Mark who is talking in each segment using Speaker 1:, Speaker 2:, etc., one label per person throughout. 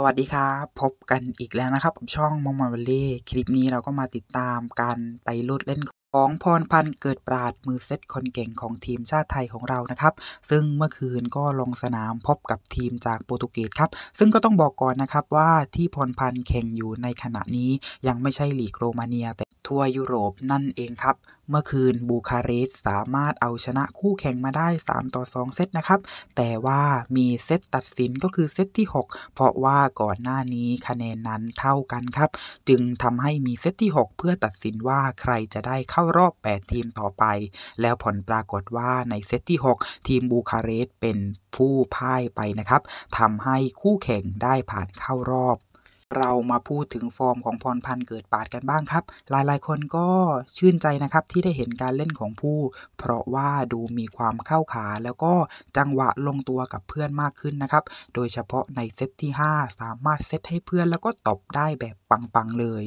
Speaker 1: สวัสดีครับ พบกันอีกแล้วนะครับกับช่องมอมมาเวลเล่คลิปนี้เราก็มาติดตามการไปลดเล่นของพรพันธ์เกิดปราดมือเซตคนเก่งของทีมชาติไทยของเรานะครับ ซึ่งเมื่อคืนก็ลงสนามพบกับทีมจากโปรตุเกสครับ ซึ่งก็ต้องบอกก่อนนะครับว่าที่พรพันธ์แข่งอยู่ในขณะนี้ยังไม่ใช่ลีกโรมาเนียแต่ ทั่วยุโรปนั่นเองครับ เมื่อคืนบูคาเรสต์สามารถเอาชนะคู่แข่งมาได้ 3 ต่อ 2 เซตนะครับ แต่ว่ามีเซตตัดสินก็คือเซตที่ 6 เพราะว่าก่อนหน้านี้คะแนนนั้นเท่ากันครับ จึงทำให้มีเซตที่ 6 เพื่อตัดสินว่าใครจะได้เข้ารอบ 8 ทีมต่อไป แล้วผลปรากฏว่าในเซตที่ 6 ทีมบูคาเรสต์เป็นผู้พ่ายไปนะครับทำให้คู่แข่งได้ผ่านเข้ารอบ เรามาพูดถึงฟอร์มของพรพันธ์เกิดปาดกันบ้างครับ หลายๆ คนก็ชื่นใจนะครับที่ได้เห็นการเล่นของผู้ เพราะว่าดูมีความเข้าขาแล้วก็จังหวะลงตัวกับเพื่อนมากขึ้นนะครับ โดยเฉพาะในเซตที่ 5 สามารถเซตให้เพื่อนแล้วก็ตบได้แบบปัง ๆ เลย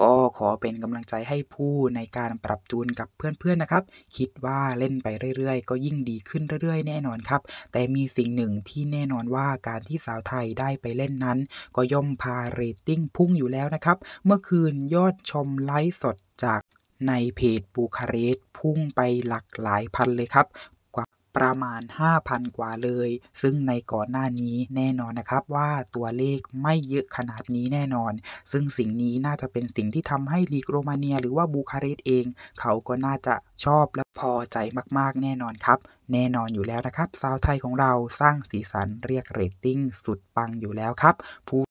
Speaker 1: ก็ขอเป็นกำลังใจให้ผู้ในการปรับจูนกับเพื่อนๆนะครับ คิดว่าเล่นไปเรื่อยๆ ก็ยิ่งดีขึ้นเรื่อยๆ แน่นอนครับ แต่มีสิ่งหนึ่งที่แน่นอนว่าการที่สาวไทยได้ไปเล่นนั้น ก็ย่อมพาเรตติ้งพุ่งอยู่แล้วนะครับ เมื่อคืนยอดชมไลฟ์สดจากในเพจบูคาเรสต์พุ่งไปหลักหลายพันเลยครับ ประมาณ 5,000 กว่าเลย ซึ่งในก่อนหน้านี้แน่นอนนะครับว่าตัวเลขไม่เยอะขนาดนี้แน่นอน ซึ่งสิ่งนี้น่าจะเป็นสิ่งที่ทำให้ลีกโรมาเนีย หรือว่าบูคาเรสต์เอง เขาก็น่าจะชอบและพอใจมากๆ แน่นอนครับ แน่นอนอยู่แล้วนะครับสาวไทยของเราสร้างสีสันเรียกเรตติ้งสุดปังอยู่แล้วครับผู้